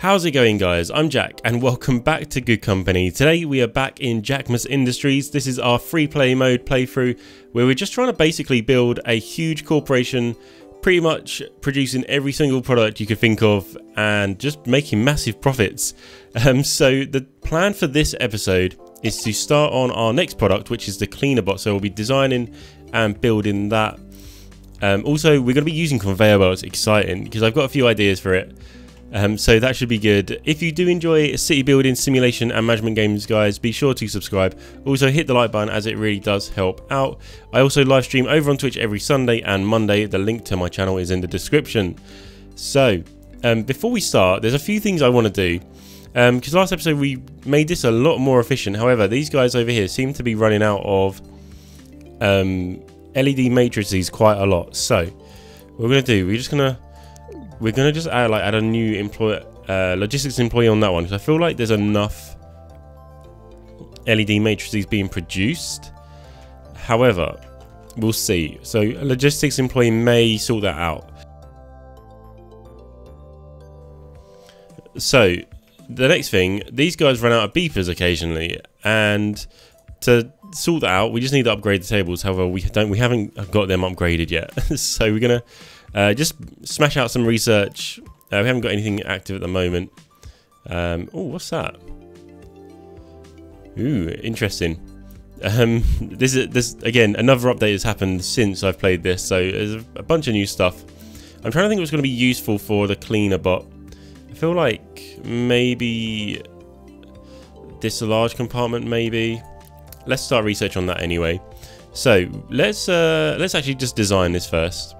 How's it going guys? I'm Jack and welcome back to Good Company. Today we are back in Jakmas Industries. This is our free play mode playthrough where we're just trying to basically build a huge corporation pretty much producing every single product you could think of and just making massive profits. Um, so the plan for this episode is to start on our next product which is the cleaner bot. So we'll be designing and building that. Um, also we're going to be using conveyor belts, exciting because I've got a few ideas for it. Um, so that should be good. If you do enjoy city building, simulation and management games guys, be sure to subscribe. Also hit the like button as it really does help out. I also live stream over on Twitch every Sunday and Monday. The link to my channel is in the description. So um, before we start, there's a few things I want to do. Because um, last episode we made this a lot more efficient. However, these guys over here seem to be running out of um, LED matrices quite a lot. So what we're going to do, we're just going to we're gonna just add like add a new employee, uh, logistics employee on that one because I feel like there's enough LED matrices being produced. However, we'll see. So logistics employee may sort that out. So the next thing, these guys run out of beepers occasionally, and to sort that out, we just need to upgrade the tables. However, we don't, we haven't got them upgraded yet. so we're gonna uh, just smash out some research. Uh, we haven't got anything active at the moment. Um, oh, what's that? Ooh, interesting. Um, this is this again another update has happened since I've played this, so there's a bunch of new stuff. I'm trying to think what's going to be useful for the cleaner bot. I feel like maybe this large compartment, maybe. Let's start research on that anyway. So let's uh, let's actually just design this first.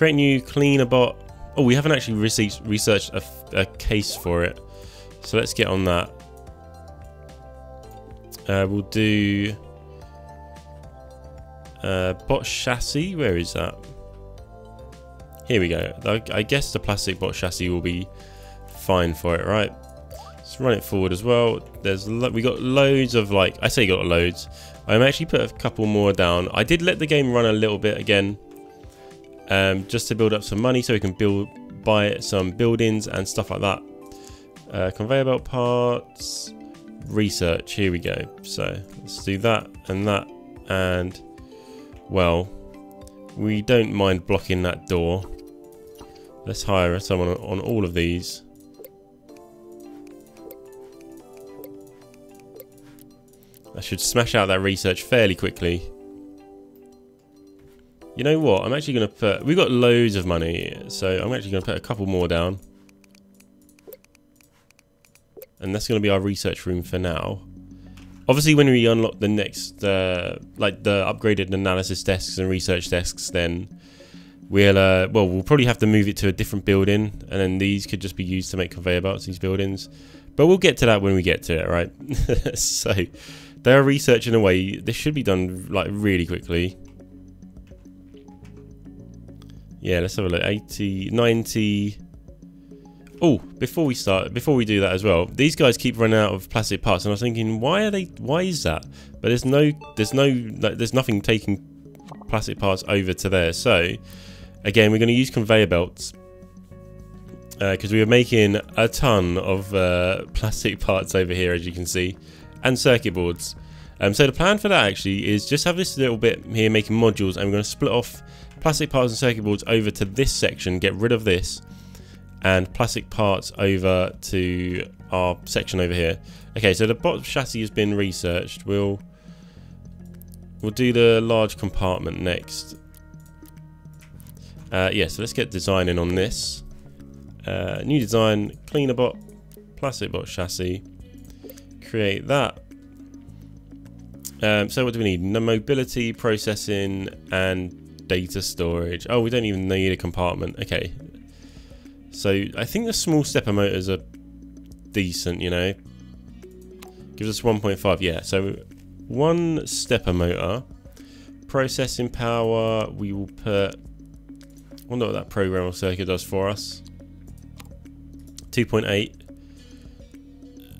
Create new cleaner bot. Oh, we haven't actually researched a, a case for it. So let's get on that. Uh, we'll do uh, bot chassis. Where is that? Here we go. I guess the plastic bot chassis will be fine for it, right? Let's run it forward as well. There's we got loads of like I say got loads. I'm actually put a couple more down. I did let the game run a little bit again um, just to build up some money so we can build buy some buildings and stuff like that. Uh, conveyor belt parts, research, here we go. So let's do that and that and well, we don't mind blocking that door. Let's hire someone on all of these. I should smash out that research fairly quickly. You know what? I'm actually going to put... We've got loads of money, so I'm actually going to put a couple more down. And that's going to be our research room for now. Obviously, when we unlock the next, uh, like the upgraded analysis desks and research desks, then we'll, uh, well, we'll probably have to move it to a different building. And then these could just be used to make conveyor belts, these buildings. But we'll get to that when we get to it, right? so, they are researching away. This should be done, like, really quickly. Yeah, let's have a look. 80, 90. Oh, before we start, before we do that as well, these guys keep running out of plastic parts, and I was thinking, why are they? Why is that? But there's no, there's no, there's nothing taking plastic parts over to there. So, again, we're going to use conveyor belts because uh, we are making a ton of uh, plastic parts over here, as you can see, and circuit boards. Um, so the plan for that actually is just have this little bit here making modules, and we're going to split off plastic parts and circuit boards over to this section, get rid of this, and plastic parts over to our section over here. Okay, so the bot chassis has been researched. We'll we'll do the large compartment next. Uh, yeah, so let's get designing on this. Uh, new design, cleaner bot, plastic bot chassis. Create that. Um, so what do we need? No mobility, processing, and data storage. Oh, we don't even need a compartment. Okay. So I think the small stepper motors are decent, you know. Gives us 1.5. Yeah, so one stepper motor. Processing power, we will put... I wonder what that programmable circuit does for us. 2.8.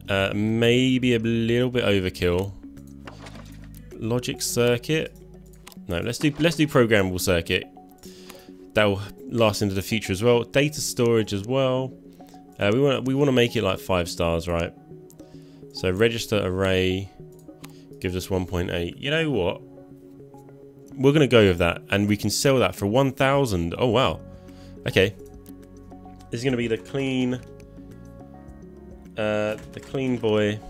Uh, maybe a little bit overkill. Logic circuit. No, let's do let's do programmable circuit. That will last into the future as well. Data storage as well. Uh, we want we want to make it like five stars, right? So register array gives us 1.8. You know what? We're gonna go with that, and we can sell that for 1,000. Oh wow. Okay. This is gonna be the clean, uh, the clean boy.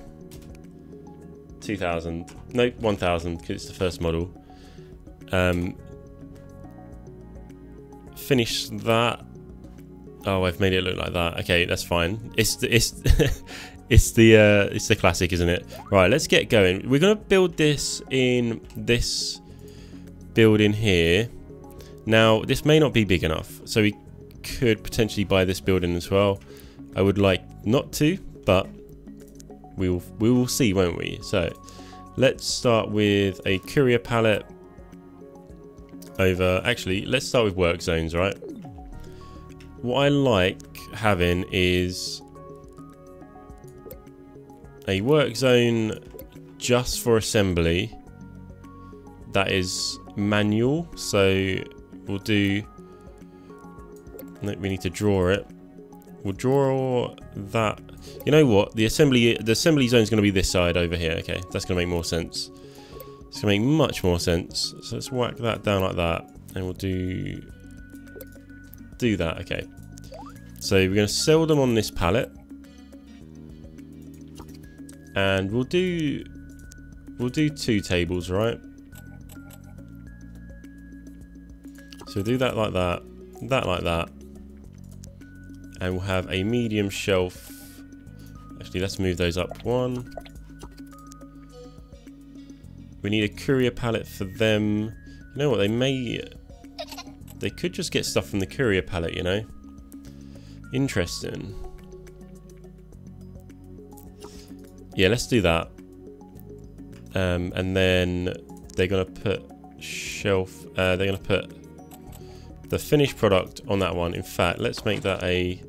2,000. Nope, 1,000 because it's the first model. Um, finish that. Oh, I've made it look like that. Okay, that's fine. It's the, it's it's the uh, it's the classic, isn't it? Right, let's get going. We're gonna build this in this building here. Now, this may not be big enough, so we could potentially buy this building as well. I would like not to, but we will we will see, won't we? So, let's start with a courier pallet over... Actually, let's start with work zones, right? What I like having is a work zone just for assembly that is manual. So we'll do... We need to draw it. We'll draw that. You know what? The assembly the assembly zone is going to be this side over here. Okay, that's going to make more sense. It's going to make much more sense. So let's whack that down like that. And we'll do... Do that, okay. So we're going to sell them on this pallet. And we'll do... We'll do two tables, right? So do that like that. That like that. And we'll have a medium shelf. Actually, let's move those up one. We need a courier pallet for them. You know what, they may... They could just get stuff from the courier pallet, you know? Interesting. Yeah, let's do that. Um, and then they're going to put shelf... Uh, they're going to put the finished product on that one. In fact, let's make that a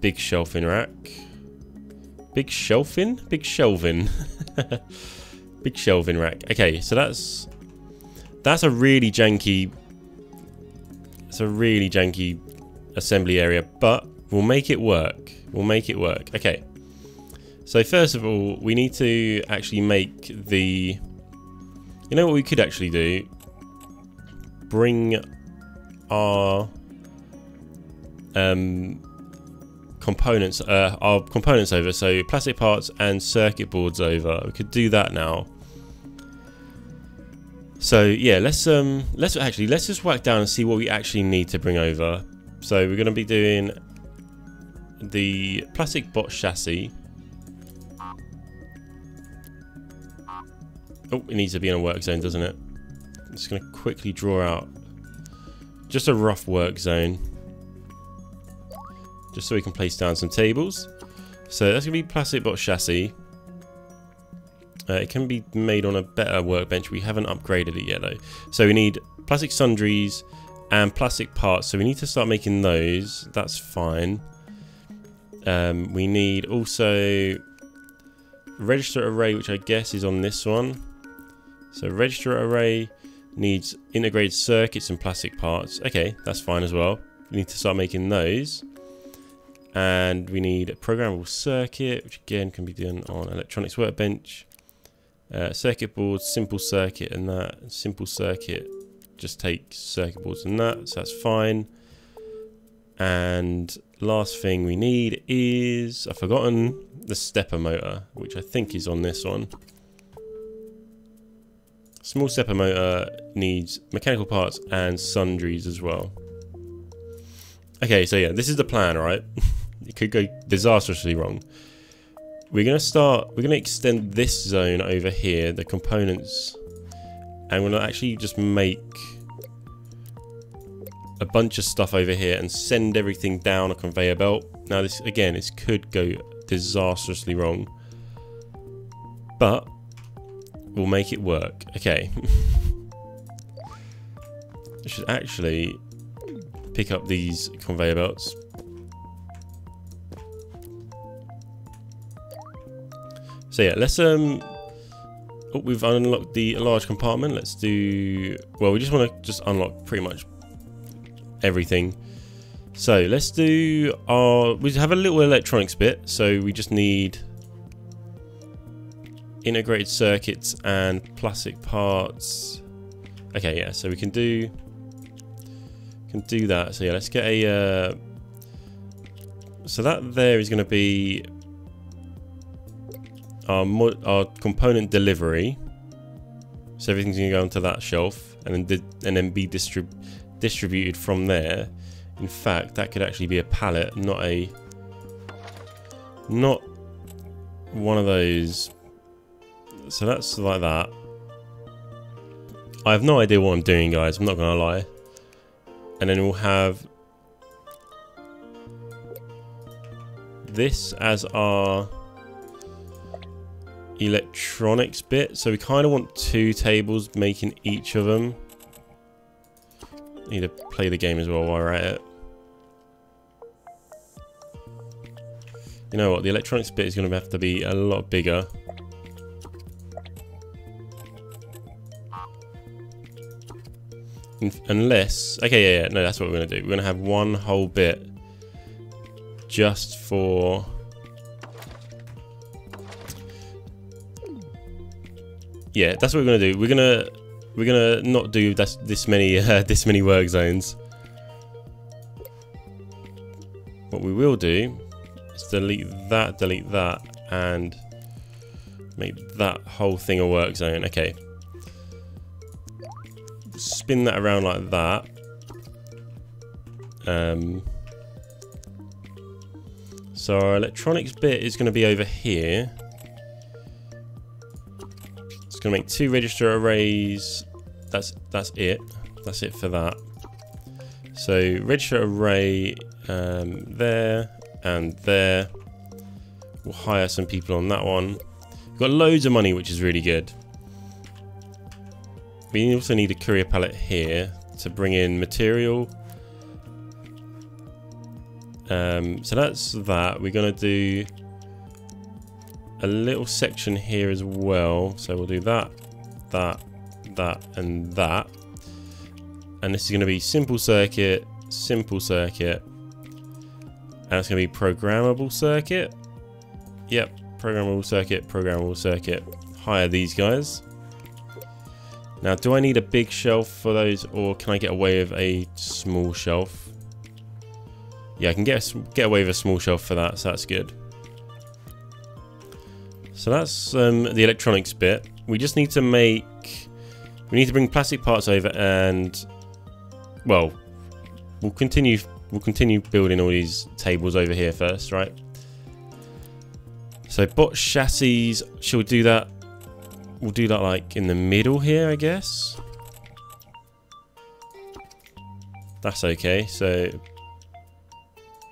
big shelving rack. Big shelving? Big shelving. Big shelving rack. Okay, so that's that's a really janky it's a really janky assembly area, but we'll make it work. We'll make it work. Okay. So first of all, we need to actually make the You know what we could actually do? Bring our um components, uh, our components over. So plastic parts and circuit boards over. We could do that now. So yeah, let's um, let's actually let's just whack down and see what we actually need to bring over. So we're going to be doing the plastic bot chassis. Oh, it needs to be in a work zone, doesn't it? I'm just going to quickly draw out just a rough work zone just so we can place down some tables. So that's going to be plastic bot chassis. Uh, it can be made on a better workbench. We haven't upgraded it yet though. So we need plastic sundries and plastic parts. So we need to start making those. That's fine. Um, we need also register array, which I guess is on this one. So register array needs integrated circuits and plastic parts. Okay, that's fine as well. We need to start making those and we need a programmable circuit which again can be done on electronics workbench. Uh, circuit board simple circuit and that. Simple circuit just take circuit boards and that so that's fine. And last thing we need is I've forgotten the stepper motor which I think is on this one. Small stepper motor needs mechanical parts and sundries as well. Okay so yeah this is the plan right it could go disastrously wrong. We're going to start, we're going to extend this zone over here, the components, and we're going to actually just make a bunch of stuff over here and send everything down a conveyor belt. Now this, again, this could go disastrously wrong, but we'll make it work. Okay. I should actually pick up these conveyor belts So yeah, let's um. Oh, we've unlocked the large compartment. Let's do. Well, we just want to just unlock pretty much everything. So let's do our, we have a little electronics bit. So we just need integrated circuits and plastic parts. Okay, yeah, so we can do, can do that. So yeah, let's get a, uh, so that there is going to be our, our component delivery. So everything's going to go onto that shelf and then and then be distrib distributed from there. In fact, that could actually be a pallet, not a not one of those. So that's like that. I have no idea what I'm doing, guys. I'm not going to lie. And then we'll have this as our electronics bit. So we kind of want two tables making each of them. Need to play the game as well while we're at it. You know what, the electronics bit is going to have to be a lot bigger. Unless, okay, yeah, yeah, no, that's what we're going to do. We're going to have one whole bit just for yeah, that's what we're gonna do. We're gonna we're gonna not do this this many uh, this many work zones. What we will do is delete that, delete that, and make that whole thing a work zone. Okay. Spin that around like that. Um, so our electronics bit is going to be over here to make two register arrays. That's that's it. That's it for that. So register array um, there and there. We'll hire some people on that one. We've got loads of money, which is really good. We also need a courier pallet here to bring in material. Um, so that's that. We're going to do a little section here as well. So we'll do that, that, that, and that. And this is going to be simple circuit, simple circuit. And it's going to be programmable circuit. Yep, programmable circuit, programmable circuit. Hire these guys. Now, do I need a big shelf for those, or can I get away with a small shelf? Yeah, I can get a, get away with a small shelf for that, so that's good. So that's um, the electronics bit. We just need to make... We need to bring plastic parts over and... Well, we'll continue we'll continue building all these tables over here first, right? So bot chassis, shall we do that? We'll do that like in the middle here, I guess. That's okay. So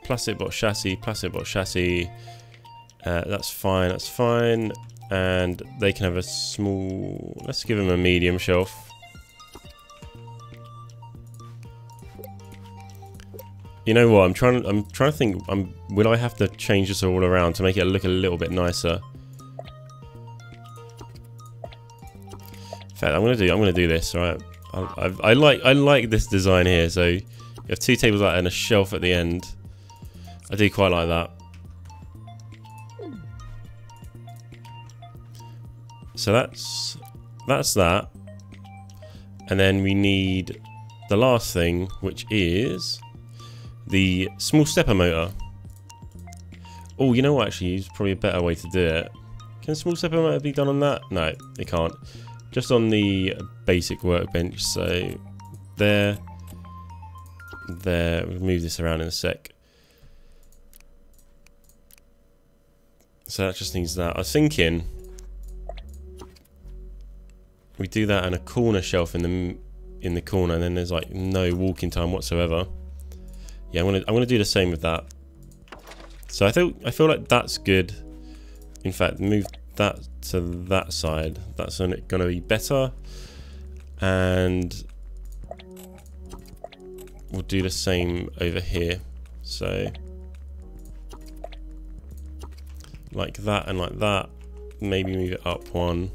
plastic bot chassis, plastic bot chassis, uh, that's fine, that's fine. And they can have a small... Let's give them a medium shelf. You know what? I'm trying. I'm trying to think. I'm. Will I have to change this all around to make it look a little bit nicer? In fact, I'm gonna do. I'm gonna do this. Right. I, I, I like. I like this design here. So you have two tables like and a shelf at the end. I do quite like that. So that's that's that. And then we need the last thing, which is the small stepper motor. Oh, you know what, actually, is probably a better way to do it. Can small stepper motor be done on that? No, it can't. Just on the basic workbench. So there, there. We'll move this around in a sec. So that just needs that. I was thinking we do that on a corner shelf in the in the corner, and then there's like no walking time whatsoever. Yeah, I'm gonna I'm gonna do the same with that. So I feel I feel like that's good. In fact, move that to that side. That's gonna be better. And we'll do the same over here. So like that and like that. Maybe move it up one.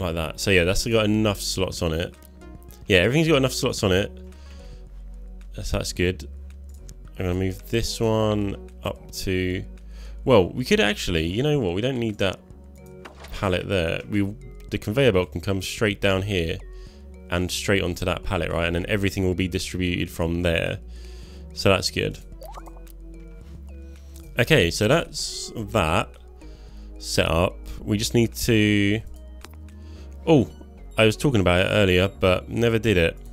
Like that. So yeah, that's got enough slots on it. Yeah, everything's got enough slots on it. That's, that's good. I'm going to move this one up to... Well, we could actually, you know what, we don't need that pallet there. We The conveyor belt can come straight down here and straight onto that pallet, right? And then everything will be distributed from there. So that's good. Okay, so that's that set up. We just need to... Oh, I was talking about it earlier, but never did it.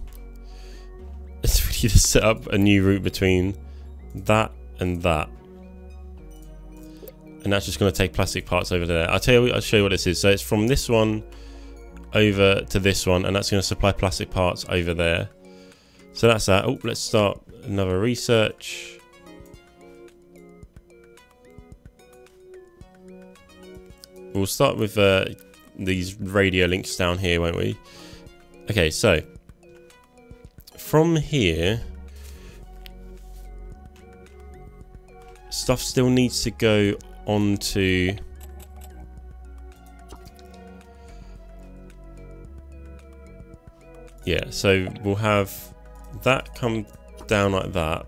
It's really to set up a new route between that and that. And that's just going to take plastic parts over there. I'll tell you, I'll show you what this is. So it's from this one over to this one, and that's going to supply plastic parts over there. So that's that. Oh, let's start another research. We'll start with uh, these radio links down here, won't we? Okay, so from here, stuff still needs to go onto yeah so we'll have that come down like that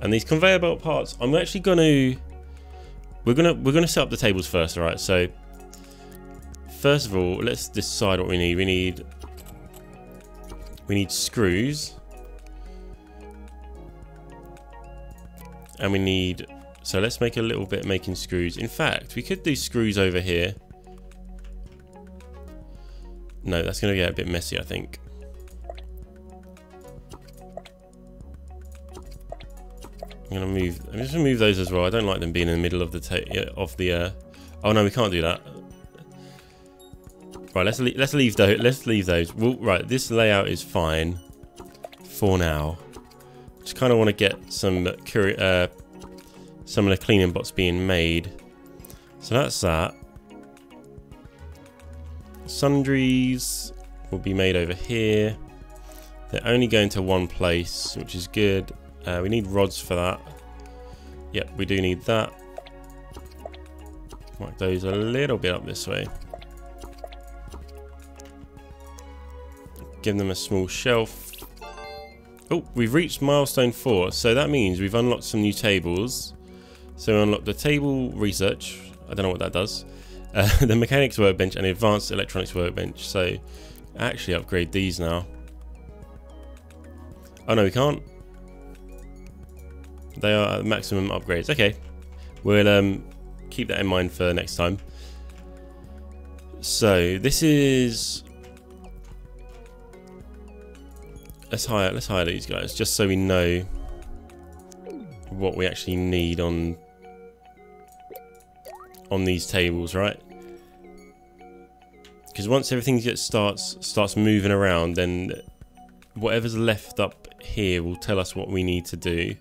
and these conveyor belt parts I'm actually going to we're gonna we're gonna set up the tables first all right so first of all let's decide what we need. We need we need screws. And we need so let's make a little bit making screws. In fact we could do screws over here. No that's gonna get a bit messy I think. I'm gonna move I'm just gonna move those as well. I don't like them being in the middle of the of the uh, oh no we can't do that right let's let's leave those let's leave those well, right this layout is fine for now just kind of want to get some uh, some of the cleaning bots being made. So that's that. Sundries will be made over here. They're only going to one place, which is good. Uh, we need rods for that. Yep, we do need that. Mark those a little bit up this way. Give them a small shelf. Oh, we've reached milestone 4, so that means we've unlocked some new tables. So we unlocked the table research, I don't know what that does, uh, the mechanics workbench and advanced electronics workbench. So actually upgrade these now. Oh no, we can't. They are maximum upgrades. Okay, we'll um, keep that in mind for next time. So this is let's hire let's hire these guys just so we know what we actually need on on these tables, right? Because once everything gets starts starts moving around, then whatever's left up here will tell us what we need to do.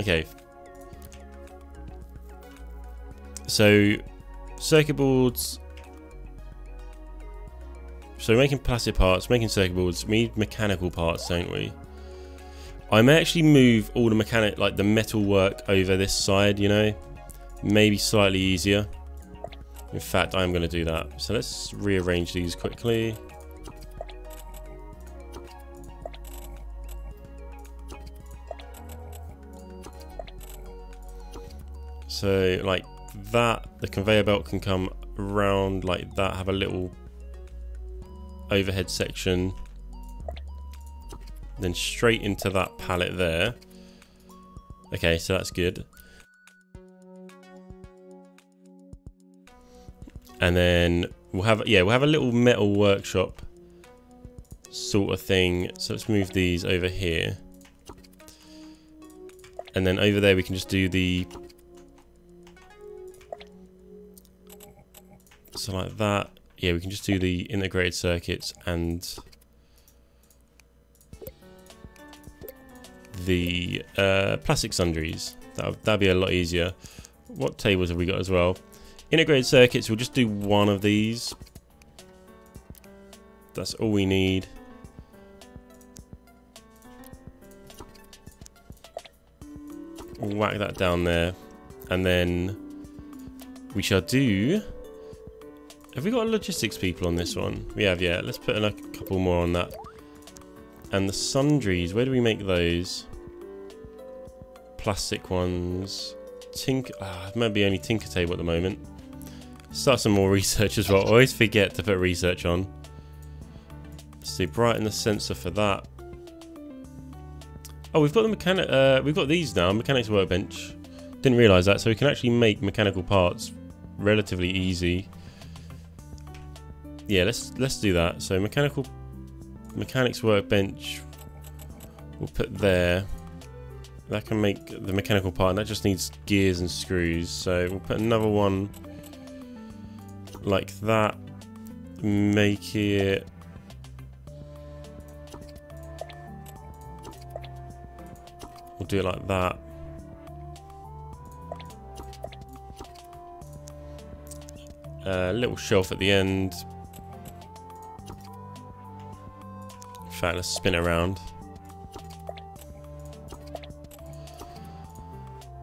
Okay, So, circuit boards. So making plastic parts, making circuit boards, we need mechanical parts, don't we? I may actually move all the mechanic, like the metal work over this side, you know? Maybe slightly easier. In fact, I'm going to do that. So let's rearrange these quickly. So, like, that, the conveyor belt can come around like that, have a little overhead section, then straight into that pallet there. Okay, so that's good. And then we'll have, yeah, we'll have a little metal workshop sort of thing. So let's move these over here. And then over there we can just do the So like that. Yeah, we can just do the integrated circuits and the uh, plastic sundries. That that'd be a lot easier. What tables have we got as well? Integrated circuits, we'll just do one of these. That's all we need. whack that down there. And then we shall do... Have we got logistics people on this one? We have, yeah. Let's put in a couple more on that. And the sundries, where do we make those? Plastic ones. Tink... Ah, maybe only Tinker Table at the moment. Start some more research as well. I always forget to put research on. Let's do brighten the sensor for that. Oh, we've got the mechanic. Uh, we've got these now. Mechanics workbench. Didn't realise that. So we can actually make mechanical parts relatively easy. Yeah, let's let's do that. So mechanical mechanics workbench. We'll put there. That can make the mechanical part. And that just needs gears and screws. So we'll put another one like that. Make it... We'll do it like that. A little shelf at the end. Fact, let's spin around.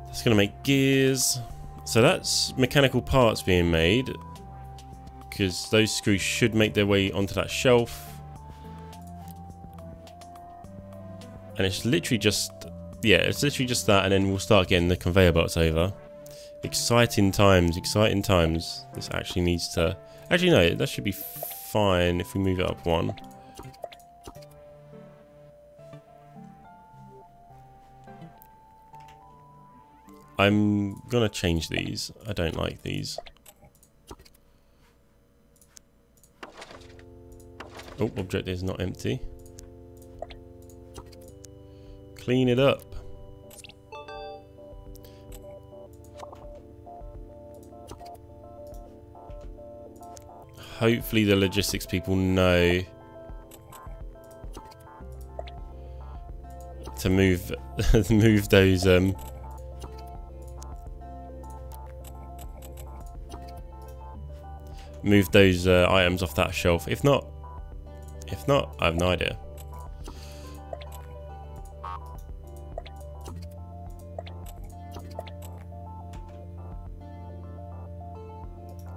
It's going to make gears. So that's mechanical parts being made because those screws should make their way onto that shelf. And it's literally just, yeah, it's literally just that, and then we'll start getting the conveyor belts over. Exciting times, exciting times. This actually needs to, actually no, that should be fine if we move it up one. I'm gonna change these. I don't like these. Oh, object is not empty. Clean it up. Hopefully the logistics people know to move move those um move those uh, items off that shelf. If not, if not, I have no idea.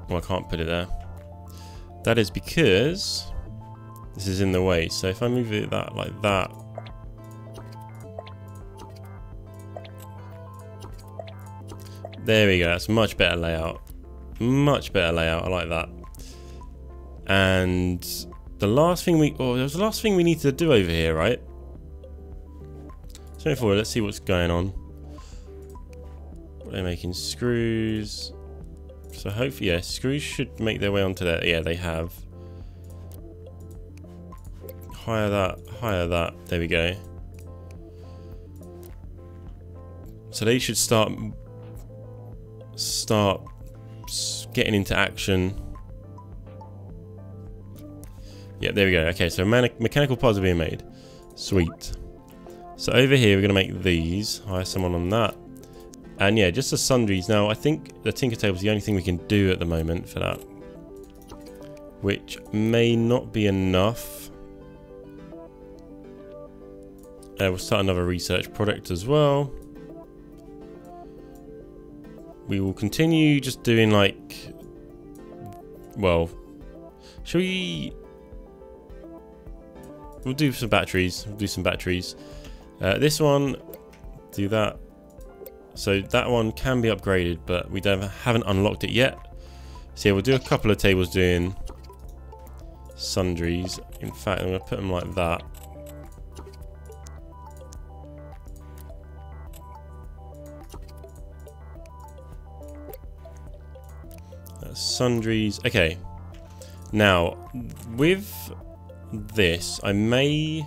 Well, I can't put it there. That is because this is in the way. So if I move it that like that, there we go. That's much better layout. Much better layout. I like that. And the last thing we... Oh, there was the last thing we need to do over here, right? So forward, let's see what's going on. They're making screws. So hopefully, yeah, screws should make their way onto there. Yeah, they have. Hire that, hire that. There we go. So they should start start getting into action yeah, there we go. Okay, so mechanical parts are being made. Sweet. So over here, we're going to make these. Hire someone on that. And yeah, just the sundries. Now, I think the Tinker Table is the only thing we can do at the moment for that. Which may not be enough. Uh, we'll start another research product as well. We will continue just doing like... Well, shall we We'll do some batteries. We'll do some batteries. Uh, this one, do that. So that one can be upgraded, but we don't haven't unlocked it yet. So yeah, we'll do a couple of tables doing sundries. In fact, I'm going to put them like that. Sundries. Okay. Now, with this, I may...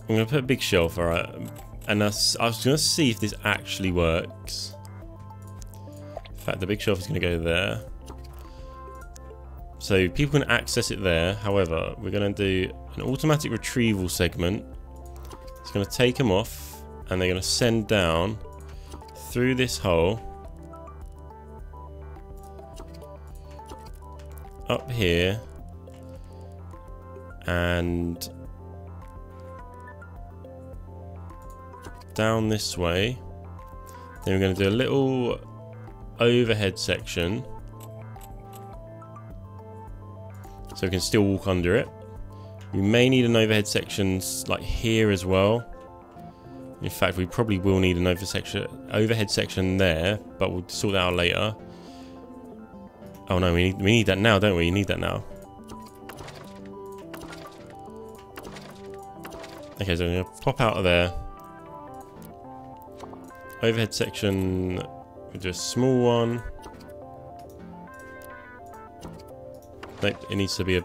I'm going to put a big shelf, alright? And I was going to see if this actually works. In fact, the big shelf is going to go there. So people can access it there. However, we're going to do an automatic retrieval segment. It's going to take them off and they're going to send down through this hole up here And down this way. Then we're going to do a little overhead section. So we can still walk under it. We may need an overhead section like here as well. In fact, we probably will need an over section, overhead section there, but we'll sort that out later. Oh no, we need, we need that now, don't we? You need that now. Okay, so I'm going to pop out of there. Overhead section, we'll do a small one. Nope, it needs to be a...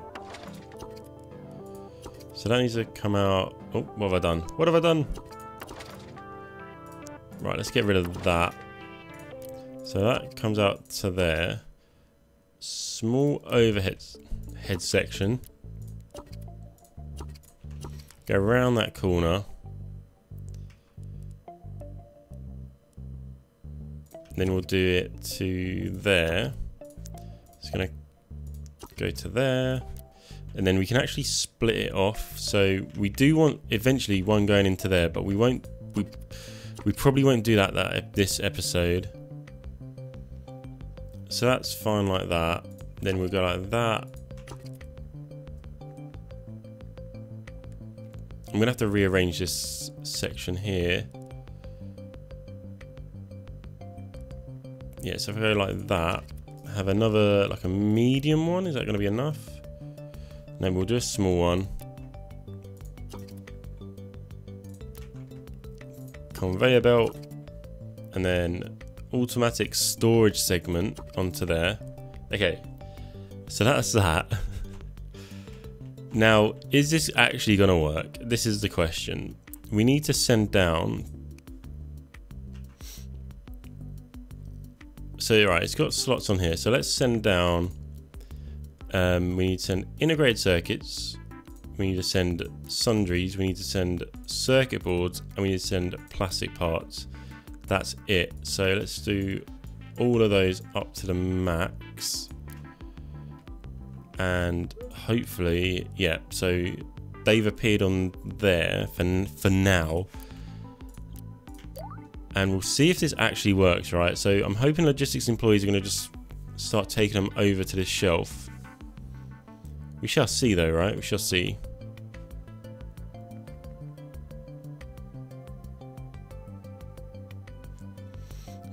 So that needs to come out... Oh, what have I done? What have I done? Right, let's get rid of that. So that comes out to there. Small overhead head section. Go around that corner. Then we'll do it to there. It's to go to there. And then we can actually split it off. So we do want eventually one going into there, but we won't... We, we probably won't do that, that this episode. So that's fine like that. Then we'll go like that. I'm going to have to rearrange this section here. Yeah, so if I go like that, have another, like a medium one, is that going to be enough? Then we'll do a small one. Conveyor belt, and then automatic storage segment onto there. Okay, so that's that. now, is this actually going to work? This is the question. We need to send down. So, right, it's got slots on here. So let's send down. Um, we need to send integrated circuits, we need to send sundries, we need to send circuit boards, and we need to send plastic parts. That's it. So let's do all of those up to the max. And hopefully, yeah, so they've appeared on there for, for now. And we'll see if this actually works, right? So I'm hoping logistics employees are going to just start taking them over to this shelf. We shall see though, right? We shall see.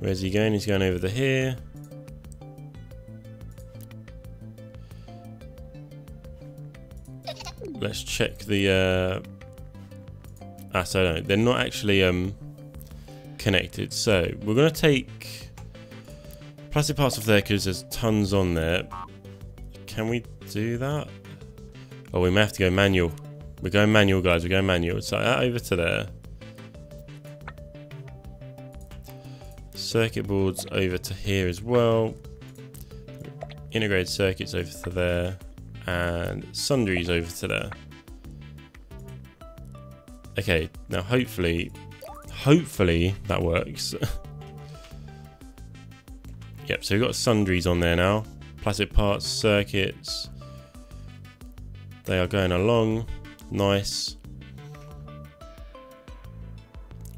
Where's he going? He's going over the here. Let's check the... Uh... Ah, so no, they're not actually um, connected. So we're going to take plastic parts off there because there's tons on there. Can we do that? Oh, we may have to go manual. We're going manual, guys. We're going manual. So that over to there. Circuit boards over to here as well. Integrated circuits over to there. And sundries over to there. Okay, now hopefully, hopefully that works. yep, so we've got sundries on there now. Plastic parts, circuits. They are going along. Nice.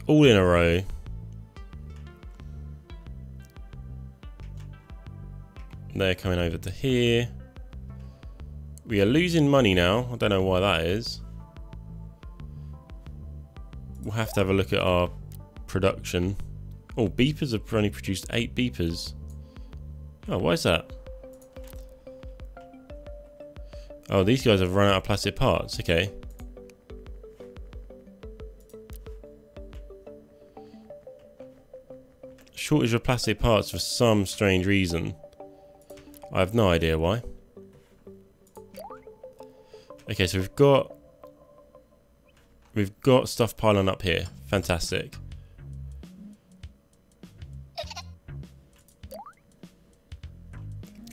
All in a row. They're coming over to here. We are losing money now. I don't know why that is. We'll have to have a look at our production. Oh, beepers have only produced eight beepers. Oh, why is that? Oh, these guys have run out of plastic parts. Okay. Shortage of plastic parts for some strange reason. I have no idea why. Okay, so we've got we've got stuff piling up here. Fantastic.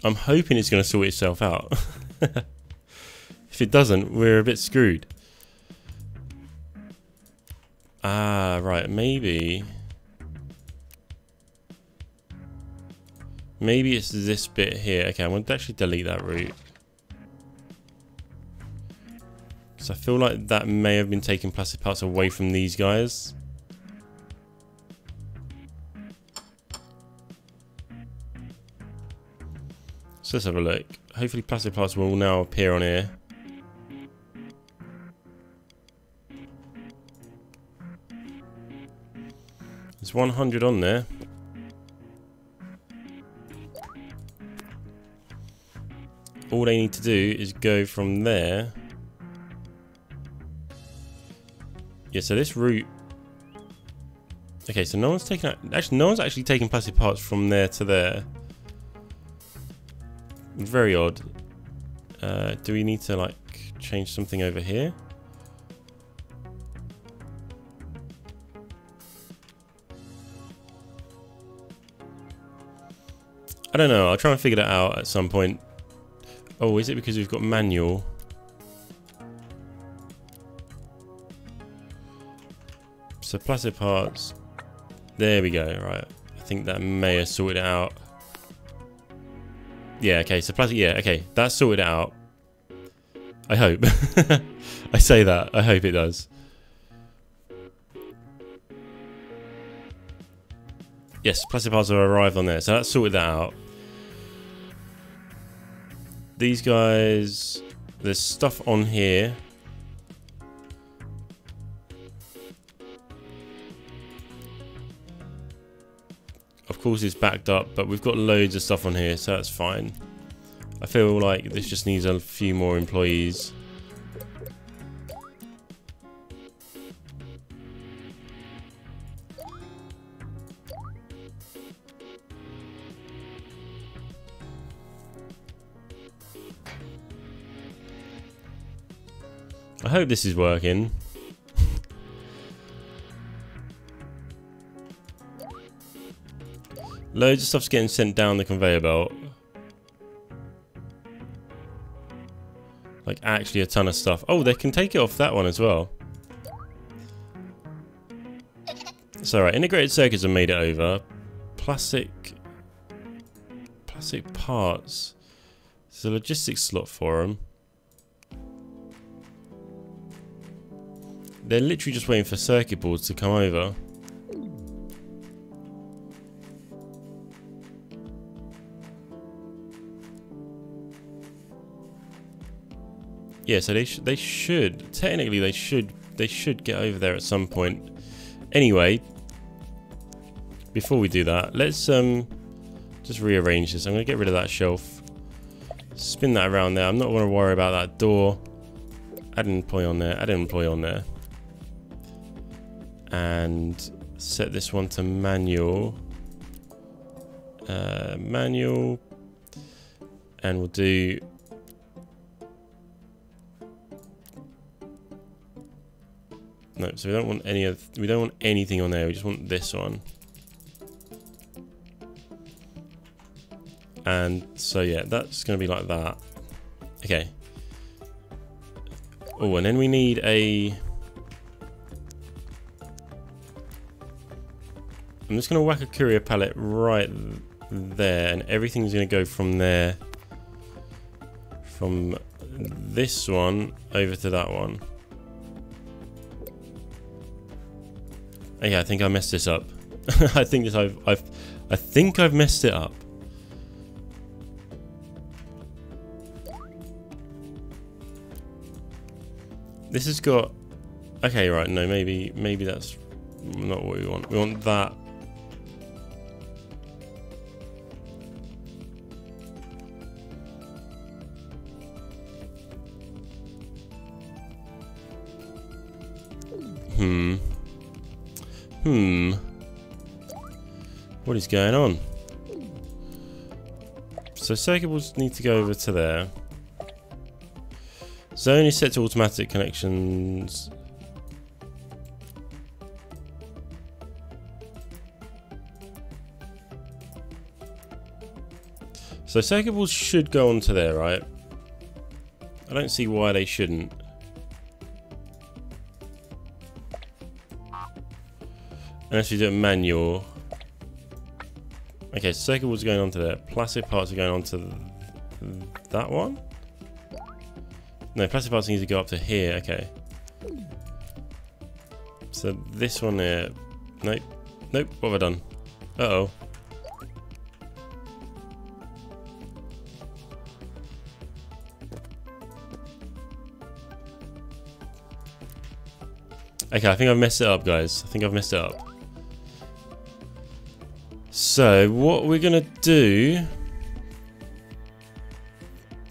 I'm hoping it's going to sort itself out. if it doesn't, we're a bit screwed. Ah, right, maybe... Maybe it's this bit here. Okay, I want to actually delete that route. Because I feel like that may have been taking plastic parts away from these guys. So let's have a look. Hopefully plastic parts will now appear on here. There's 100 on there. All they need to do is go from there. Yeah, so this route... Okay, so no one's taking... Actually, no one's actually taking plastic parts from there to there. Very odd. Uh, do we need to, like, change something over here? I don't know. I'll try and figure that out at some point. Oh, is it because we've got manual? So plastic parts. There we go. Right. I think that may have sorted it out. Yeah, okay. So plastic. Yeah, okay. That's sorted out. I hope. I say that. I hope it does. Yes, plastic parts have arrived on there. So that's sorted that out. These guys, there's stuff on here. Of course it's backed up, but we've got loads of stuff on here, so that's fine. I feel like this just needs a few more employees. Hope this is working. Loads of stuff's getting sent down the conveyor belt. Like actually a ton of stuff. Oh, they can take it off that one as well. So right, integrated circuits have made it over. Plastic plastic parts. There's a logistics slot for them. They're literally just waiting for circuit boards to come over. Yeah, so they sh they should technically they should they should get over there at some point. Anyway, before we do that, let's um just rearrange this. I'm gonna get rid of that shelf. Spin that around there. I'm not gonna worry about that door. Add an employee on there. Add an employee on there and set this one to manual. Uh, manual and we'll do no so we don't want any of we don't want anything on there we just want this one. And so yeah that's going to be like that. Okay. Oh and then we need a I'm just going to whack a courier pallet right there and everything's going to go from there from this one over to that one. Oh yeah, I think I messed this up. I think this I've, I've I think I've messed it up. This has got okay, right, no, maybe maybe that's not what we want. We want that Hmm. What is going on? So circuit boards need to go over to there. Zone is set to automatic connections. So circuit boards should go onto there, right? I don't see why they shouldn't. Unless you do it manual. Okay, circuit boards going onto there. Plastic parts are going onto th that one? No, plastic parts need to go up to here. Okay. So this one here. Nope. Nope. What have I done? Uh-oh. Okay, I think I've messed it up, guys. I think I've messed it up. So, what we're going to do...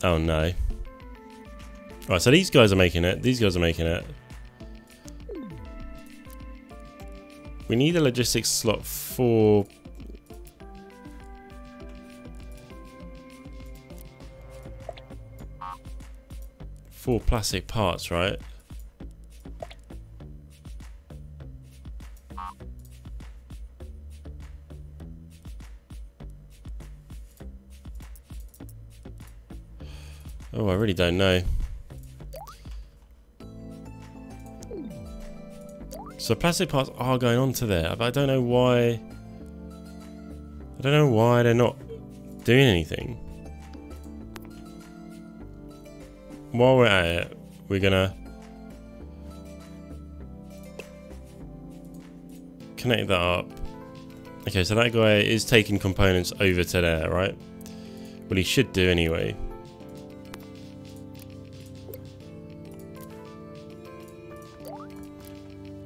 Oh, no. Right, so these guys are making it. These guys are making it. We need a logistics slot for... Four plastic parts, right? Oh, I really don't know. So plastic parts are going onto there, but I don't know why... I don't know why they're not doing anything. While we're at it, we're gonna... Connect that up. Okay, so that guy is taking components over to there, right? Well, he should do anyway.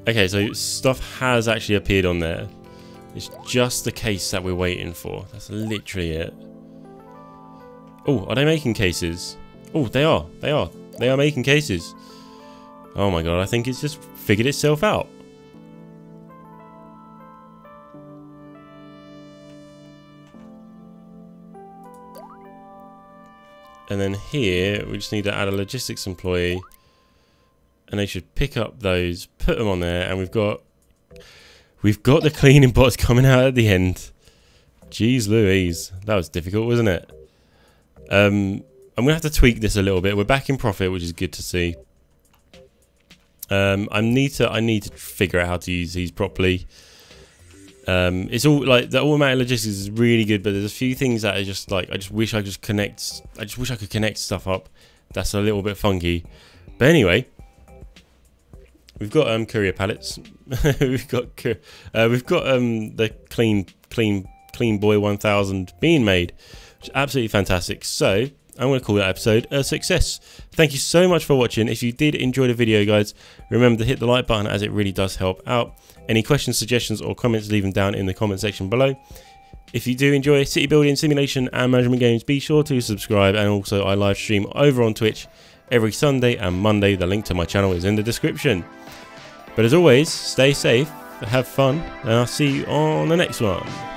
Okay, so stuff has actually appeared on there. It's just the case that we're waiting for. That's literally it. Oh, are they making cases? Oh, they are. They are. They are making cases. Oh my god, I think it's just figured itself out. And then here, we just need to add a logistics employee and they should pick up those, put them on there, and we've got we've got the cleaning bots coming out at the end. Jeez Louise, that was difficult, wasn't it? Um, I'm gonna have to tweak this a little bit. We're back in profit, which is good to see. Um, I need to I need to figure out how to use these properly. Um, it's all like the automatic logistics is really good, but there's a few things that are just like I just wish I just connect. I just wish I could connect stuff up. That's a little bit funky. But anyway, We've got um, courier pallets. we've got uh, we've got um, the clean clean clean boy 1000 being made, which is absolutely fantastic. So I'm going to call that episode a success. Thank you so much for watching. If you did enjoy the video, guys, remember to hit the like button as it really does help out. Any questions, suggestions, or comments, leave them down in the comment section below. If you do enjoy city building, simulation, and management games, be sure to subscribe. And also, I live stream over on Twitch every Sunday and Monday. The link to my channel is in the description. But as always, stay safe, have fun, and I'll see you on the next one.